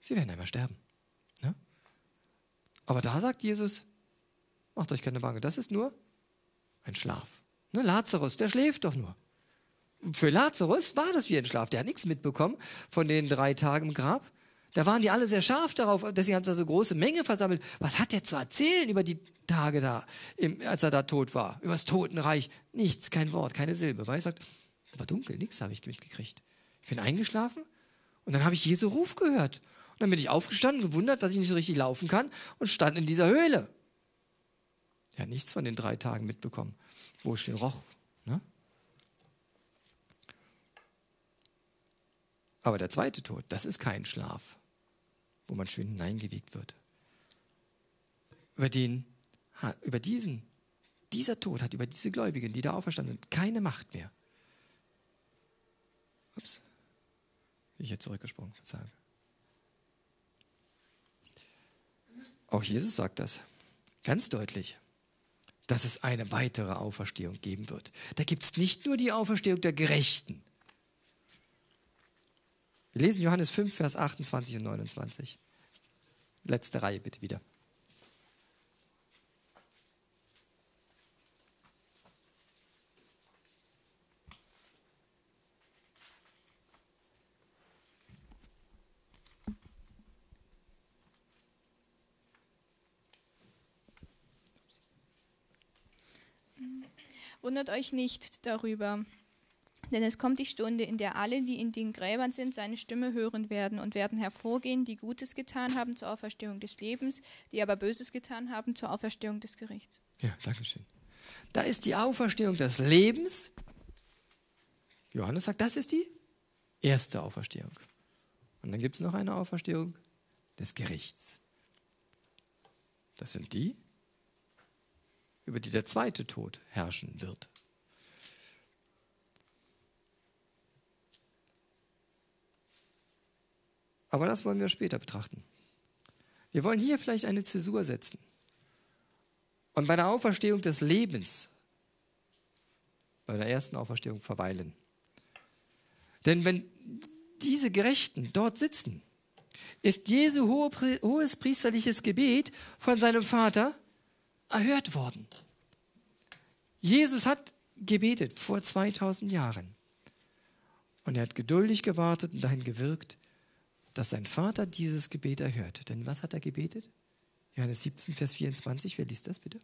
Sie werden einmal sterben. Ne? Aber da sagt Jesus, macht euch keine Bange, das ist nur ein Schlaf. Ne? Lazarus, der schläft doch nur. Für Lazarus war das wie ein Schlaf. Der hat nichts mitbekommen von den drei Tagen im Grab. Da waren die alle sehr scharf darauf, deswegen hat er so große Menge versammelt. Was hat er zu erzählen über die Tage da, als er da tot war? Über das Totenreich? Nichts, kein Wort, keine Silbe. Weil er sagt, war dunkel, nichts habe ich mitgekriegt. Ich bin eingeschlafen und dann habe ich Jesu Ruf gehört. Und dann bin ich aufgestanden, gewundert, dass ich nicht so richtig laufen kann und stand in dieser Höhle. Er hat nichts von den drei Tagen mitbekommen, wo ich den roch. Ne? Aber der zweite Tod, das ist kein Schlaf, wo man schön hineingewiegt wird. Über den, über diesen, dieser Tod hat über diese Gläubigen, die da auferstanden sind, keine Macht mehr. Ups, bin ich jetzt zurückgesprungen, Verzeihung. Auch Jesus sagt das ganz deutlich, dass es eine weitere Auferstehung geben wird. Da gibt es nicht nur die Auferstehung der Gerechten, wir lesen Johannes 5, Vers 28 und 29. Letzte Reihe bitte wieder. Wundert euch nicht darüber, denn es kommt die Stunde, in der alle, die in den Gräbern sind, seine Stimme hören werden und werden hervorgehen, die Gutes getan haben zur Auferstehung des Lebens, die aber Böses getan haben zur Auferstehung des Gerichts. Ja, danke schön. Da ist die Auferstehung des Lebens. Johannes sagt, das ist die erste Auferstehung. Und dann gibt es noch eine Auferstehung des Gerichts. Das sind die, über die der zweite Tod herrschen wird. Aber das wollen wir später betrachten. Wir wollen hier vielleicht eine Zäsur setzen und bei der Auferstehung des Lebens, bei der ersten Auferstehung verweilen. Denn wenn diese Gerechten dort sitzen, ist Jesu hohes priesterliches Gebet von seinem Vater erhört worden. Jesus hat gebetet vor 2000 Jahren. Und er hat geduldig gewartet und dahin gewirkt, dass sein Vater dieses Gebet erhört. Denn was hat er gebetet? Johannes 17, Vers 24, wer liest das bitte?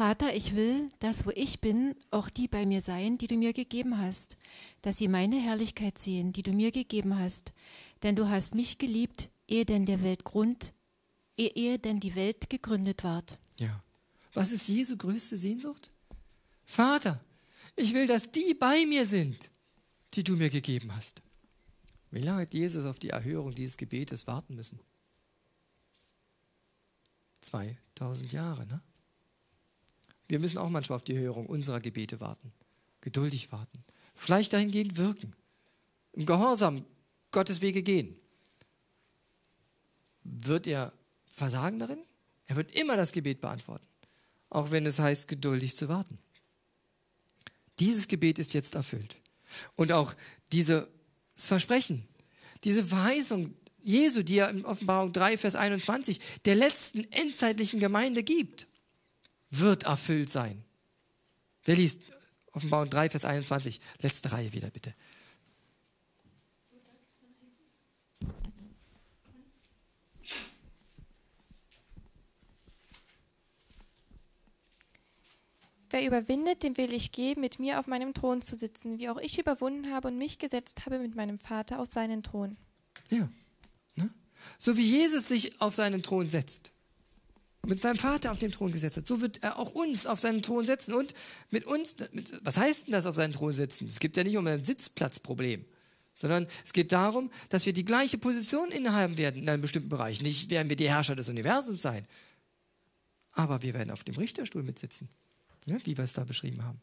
Vater, ich will, dass wo ich bin, auch die bei mir seien, die du mir gegeben hast, dass sie meine Herrlichkeit sehen, die du mir gegeben hast. Denn du hast mich geliebt, ehe denn der Welt Grund, ehe denn die Welt gegründet ward. Ja. Was ist Jesu größte Sehnsucht? Vater, ich will, dass die bei mir sind, die du mir gegeben hast. Wie lange hat Jesus auf die Erhörung dieses Gebetes warten müssen? 2000 Jahre, ne? Wir müssen auch manchmal auf die Hörung unserer Gebete warten, geduldig warten, vielleicht dahingehend wirken, im Gehorsam Gottes Wege gehen. Wird er versagen darin? Er wird immer das Gebet beantworten, auch wenn es heißt, geduldig zu warten. Dieses Gebet ist jetzt erfüllt. Und auch dieses Versprechen, diese Verheißung Jesu, die er in Offenbarung 3, Vers 21 der letzten endzeitlichen Gemeinde gibt wird erfüllt sein. Wer liest Offenbarung 3, Vers 21? Letzte Reihe wieder, bitte. Wer überwindet, dem will ich geben, mit mir auf meinem Thron zu sitzen, wie auch ich überwunden habe und mich gesetzt habe mit meinem Vater auf seinen Thron. Ja. Ne? So wie Jesus sich auf seinen Thron setzt mit seinem Vater auf dem Thron gesetzt hat, so wird er auch uns auf seinen Thron setzen und mit uns, mit, was heißt denn das auf seinen Thron setzen? Es gibt ja nicht um ein Sitzplatzproblem, sondern es geht darum, dass wir die gleiche Position innehaben werden in einem bestimmten Bereich. Nicht werden wir die Herrscher des Universums sein, aber wir werden auf dem Richterstuhl mitsitzen, ja, wie wir es da beschrieben haben.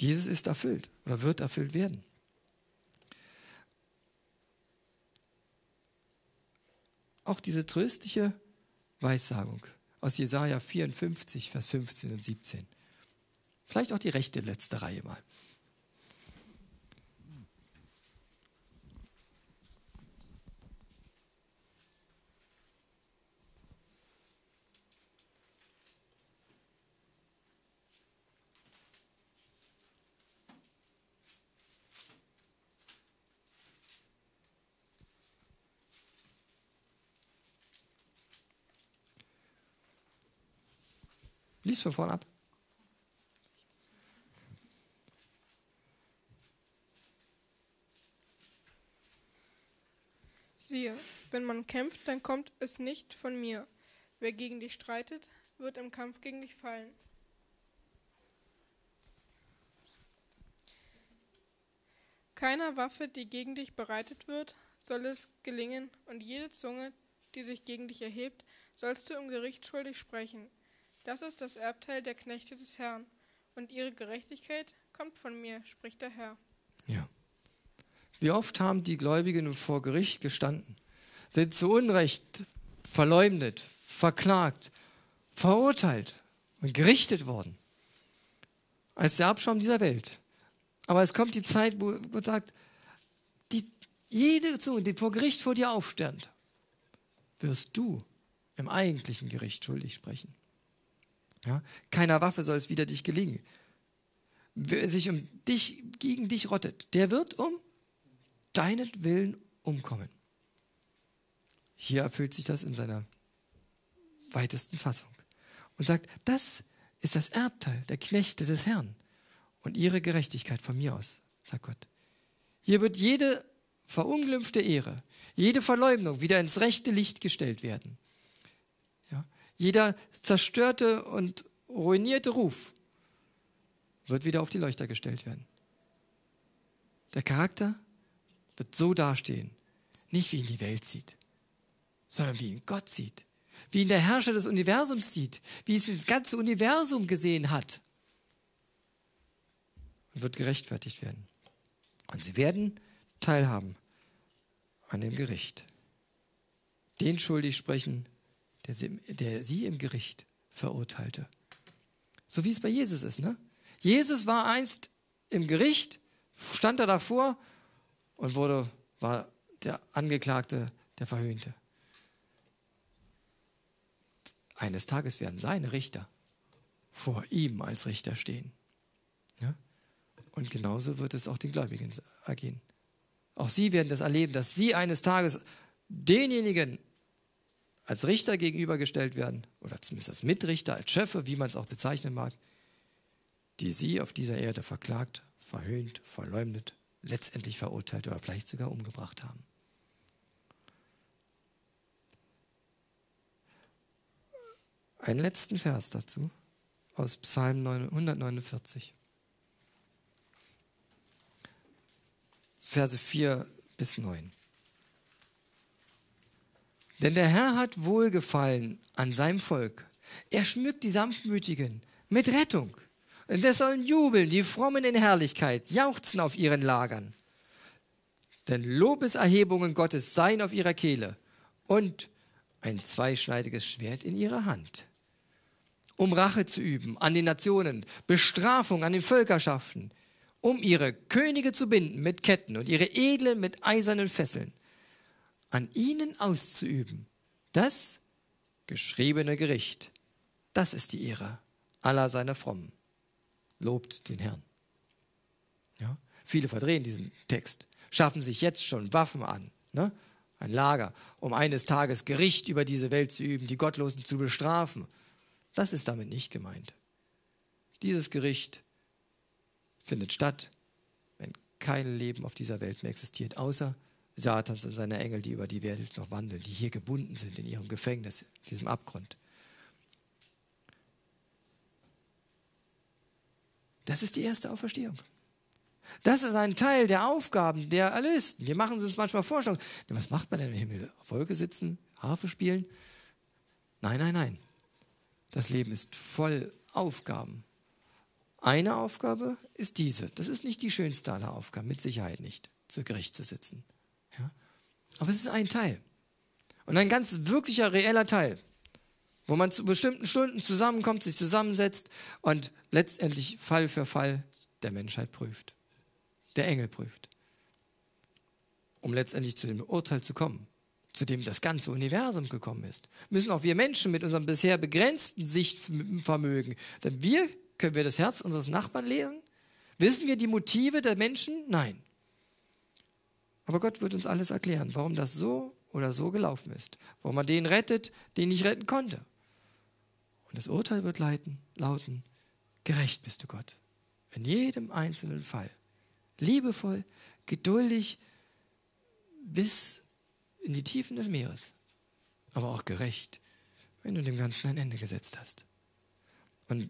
Dieses ist erfüllt oder wird erfüllt werden. Auch diese tröstliche Weissagung aus Jesaja 54, Vers 15 und 17. Vielleicht auch die rechte letzte Reihe mal. Lies von vorne ab. Siehe, wenn man kämpft, dann kommt es nicht von mir. Wer gegen dich streitet, wird im Kampf gegen dich fallen. Keiner Waffe, die gegen dich bereitet wird, soll es gelingen, und jede Zunge, die sich gegen dich erhebt, sollst du im Gericht schuldig sprechen. Das ist das Erbteil der Knechte des Herrn, und ihre Gerechtigkeit kommt von mir, spricht der Herr. Ja. Wie oft haben die Gläubigen vor Gericht gestanden, sind zu Unrecht verleumdet, verklagt, verurteilt und gerichtet worden, als der Abschaum dieser Welt. Aber es kommt die Zeit, wo Gott sagt, die, jede Zunge, die vor Gericht vor dir aufstand, wirst du im eigentlichen Gericht schuldig sprechen. Ja? Keiner Waffe soll es wieder dich gelingen. Wer sich um dich, gegen dich rottet, der wird um deinen Willen umkommen. Hier erfüllt sich das in seiner weitesten Fassung und sagt, das ist das Erbteil der Knechte des Herrn und ihre Gerechtigkeit von mir aus, sagt Gott. Hier wird jede verunglimpfte Ehre, jede Verleumdung wieder ins rechte Licht gestellt werden. Jeder zerstörte und ruinierte Ruf wird wieder auf die Leuchter gestellt werden. Der Charakter wird so dastehen, nicht wie ihn die Welt sieht, sondern wie ihn Gott sieht, wie ihn der Herrscher des Universums sieht, wie es das ganze Universum gesehen hat und wird gerechtfertigt werden. Und sie werden teilhaben an dem Gericht. Den schuldig sprechen, der sie, der sie im Gericht verurteilte. So wie es bei Jesus ist. Ne? Jesus war einst im Gericht, stand er davor und wurde, war der Angeklagte, der Verhöhnte. Eines Tages werden seine Richter vor ihm als Richter stehen. Ja? Und genauso wird es auch den Gläubigen ergehen. Auch sie werden das erleben, dass sie eines Tages denjenigen als Richter gegenübergestellt werden, oder zumindest als Mitrichter, als Schöffe, wie man es auch bezeichnen mag, die sie auf dieser Erde verklagt, verhöhnt, verleumdet letztendlich verurteilt oder vielleicht sogar umgebracht haben. Einen letzten Vers dazu aus Psalm 149. Verse 4 bis 9. Denn der Herr hat Wohlgefallen an seinem Volk. Er schmückt die Sanftmütigen mit Rettung. Und es sollen jubeln, die Frommen in Herrlichkeit, jauchzen auf ihren Lagern. Denn Lobeserhebungen Gottes seien auf ihrer Kehle und ein zweischneidiges Schwert in ihrer Hand. Um Rache zu üben an den Nationen, Bestrafung an den Völkerschaften, um ihre Könige zu binden mit Ketten und ihre Edlen mit eisernen Fesseln, an ihnen auszuüben das geschriebene Gericht. Das ist die Ehre aller seiner Frommen lobt den Herrn. Ja? Viele verdrehen diesen Text, schaffen sich jetzt schon Waffen an, ne? ein Lager, um eines Tages Gericht über diese Welt zu üben, die Gottlosen zu bestrafen. Das ist damit nicht gemeint. Dieses Gericht findet statt, wenn kein Leben auf dieser Welt mehr existiert, außer Satans und seine Engel, die über die Welt noch wandeln, die hier gebunden sind in ihrem Gefängnis, diesem Abgrund. Das ist die erste Auferstehung. Das ist ein Teil der Aufgaben der Erlösten. Wir machen uns manchmal Vorstellungen. Was macht man denn im Himmel? Wolke sitzen, Harfe spielen? Nein, nein, nein. Das Leben ist voll Aufgaben. Eine Aufgabe ist diese. Das ist nicht die schönste aller Aufgaben, mit Sicherheit nicht, zu Gericht zu sitzen. Ja? Aber es ist ein Teil. Und ein ganz wirklicher, reeller Teil, wo man zu bestimmten Stunden zusammenkommt, sich zusammensetzt und letztendlich Fall für Fall der Menschheit prüft, der Engel prüft, um letztendlich zu dem Urteil zu kommen, zu dem das ganze Universum gekommen ist. Müssen auch wir Menschen mit unserem bisher begrenzten Sichtvermögen, denn wir können wir das Herz unseres Nachbarn lesen? Wissen wir die Motive der Menschen? Nein. Aber Gott wird uns alles erklären, warum das so oder so gelaufen ist, warum er den rettet, den ich retten konnte. Und das Urteil wird leiten, lauten, gerecht bist du Gott. In jedem einzelnen Fall. Liebevoll, geduldig bis in die Tiefen des Meeres. Aber auch gerecht, wenn du dem Ganzen ein Ende gesetzt hast. Und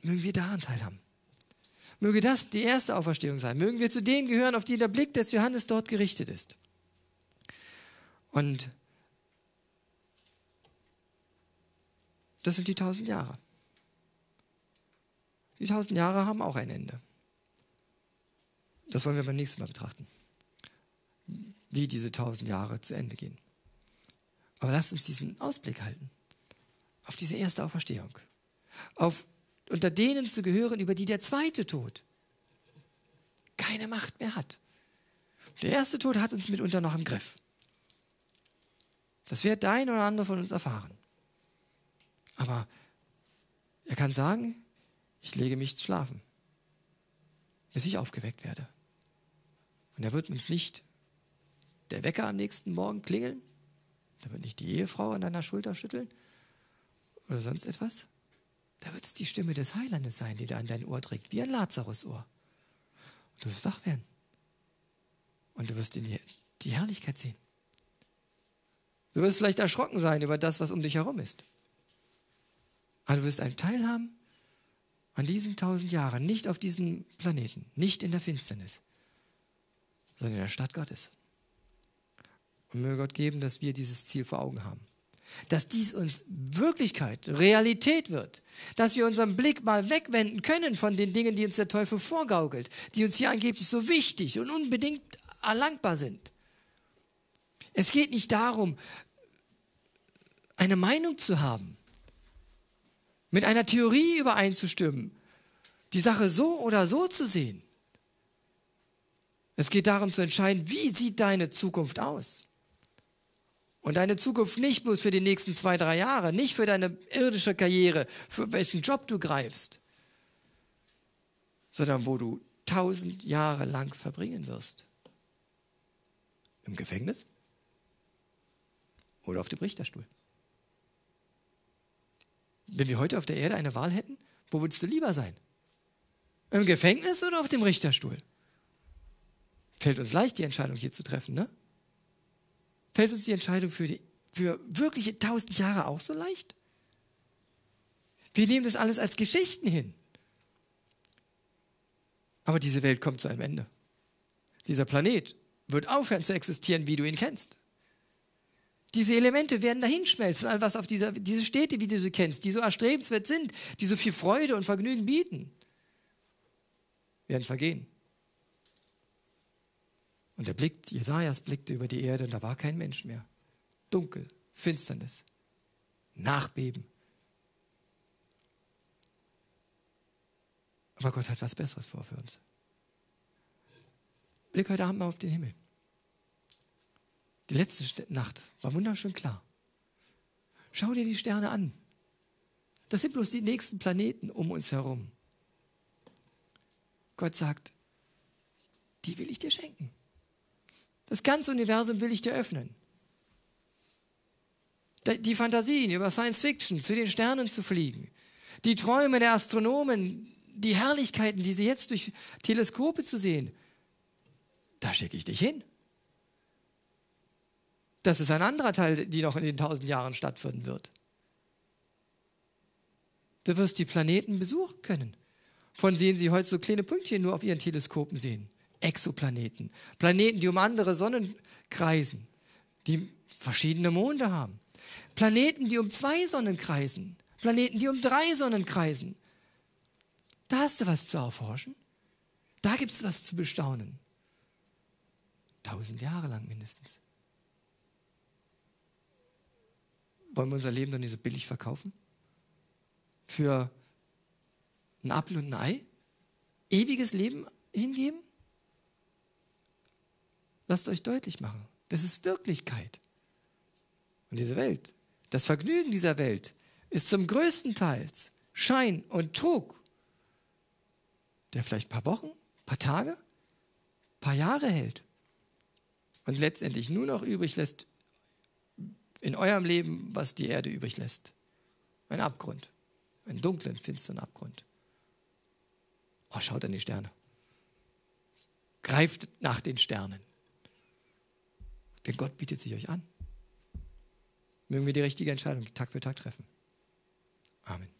mögen wir da Anteil haben. Möge das die erste Auferstehung sein. Mögen wir zu denen gehören, auf die der Blick des Johannes dort gerichtet ist. Und das sind die tausend Jahre. Die tausend Jahre haben auch ein Ende. Das wollen wir beim nächsten Mal betrachten. Wie diese tausend Jahre zu Ende gehen. Aber lasst uns diesen Ausblick halten. Auf diese erste Auferstehung. Auf unter denen zu gehören, über die der zweite Tod keine Macht mehr hat. Der erste Tod hat uns mitunter noch im Griff. Das wird der ein oder andere von uns erfahren. Aber er kann sagen, ich lege mich schlafen, bis ich aufgeweckt werde. Und er wird uns nicht der Wecker am nächsten Morgen klingeln, da wird nicht die Ehefrau an deiner Schulter schütteln oder sonst etwas. Da wird es die Stimme des Heilandes sein, die da an dein Ohr trägt, wie ein Lazarus-Ohr. Du wirst wach werden. Und du wirst die, die Herrlichkeit sehen. Du wirst vielleicht erschrocken sein über das, was um dich herum ist. Aber du wirst einen Teil haben an diesen tausend Jahren, nicht auf diesem Planeten, nicht in der Finsternis, sondern in der Stadt Gottes. Und möge Gott geben, dass wir dieses Ziel vor Augen haben. Dass dies uns Wirklichkeit, Realität wird. Dass wir unseren Blick mal wegwenden können von den Dingen, die uns der Teufel vorgaukelt, die uns hier angeblich so wichtig und unbedingt erlangbar sind. Es geht nicht darum, eine Meinung zu haben, mit einer Theorie übereinzustimmen, die Sache so oder so zu sehen. Es geht darum zu entscheiden, wie sieht deine Zukunft aus? Und deine Zukunft nicht bloß für die nächsten zwei, drei Jahre, nicht für deine irdische Karriere, für welchen Job du greifst, sondern wo du tausend Jahre lang verbringen wirst. Im Gefängnis oder auf dem Richterstuhl. Wenn wir heute auf der Erde eine Wahl hätten, wo würdest du lieber sein? Im Gefängnis oder auf dem Richterstuhl? Fällt uns leicht, die Entscheidung hier zu treffen, ne? Fällt uns die Entscheidung für, die, für wirkliche tausend Jahre auch so leicht? Wir nehmen das alles als Geschichten hin. Aber diese Welt kommt zu einem Ende. Dieser Planet wird aufhören zu existieren, wie du ihn kennst. Diese Elemente werden dahinschmelzen, all was auf dieser, diese Städte, wie du sie kennst, die so erstrebenswert sind, die so viel Freude und Vergnügen bieten, werden vergehen. Und er blickt, Jesajas blickte über die Erde und da war kein Mensch mehr. Dunkel, Finsternis, Nachbeben. Aber Gott hat was Besseres vor für uns. Blick heute Abend mal auf den Himmel. Die letzte Nacht war wunderschön klar. Schau dir die Sterne an. Das sind bloß die nächsten Planeten um uns herum. Gott sagt, die will ich dir schenken. Das ganze Universum will ich dir öffnen. Die Fantasien über Science Fiction, zu den Sternen zu fliegen, die Träume der Astronomen, die Herrlichkeiten, die sie jetzt durch Teleskope zu sehen, da schicke ich dich hin. Das ist ein anderer Teil, die noch in den tausend Jahren stattfinden wird. Du wirst die Planeten besuchen können von denen Sie heute so kleine Pünktchen nur auf Ihren Teleskopen sehen. Exoplaneten. Planeten, die um andere Sonnen kreisen, die verschiedene Monde haben. Planeten, die um zwei Sonnen kreisen. Planeten, die um drei Sonnen kreisen. Da hast du was zu erforschen. Da gibt es was zu bestaunen. Tausend Jahre lang mindestens. Wollen wir unser Leben doch nicht so billig verkaufen? Für einen Apfel und ein Ei? Ewiges Leben hingeben? Lasst euch deutlich machen, das ist Wirklichkeit. Und diese Welt, das Vergnügen dieser Welt ist zum größten Teil Schein und Trug, der vielleicht ein paar Wochen, ein paar Tage, ein paar Jahre hält und letztendlich nur noch übrig lässt in eurem Leben, was die Erde übrig lässt. Ein Abgrund, einen dunklen, finsteren Abgrund. Oh, schaut an die Sterne. Greift nach den Sternen. Denn Gott bietet sich euch an. Mögen wir die richtige Entscheidung Tag für Tag treffen. Amen.